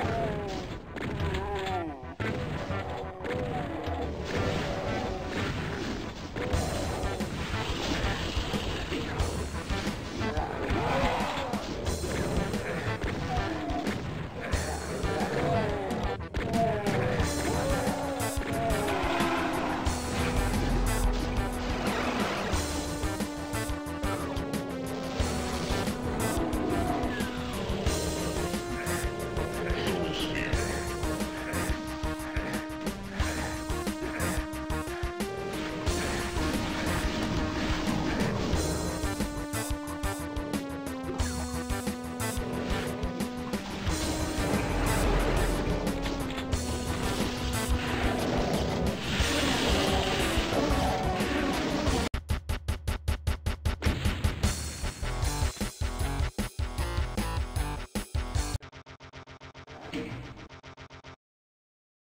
うん。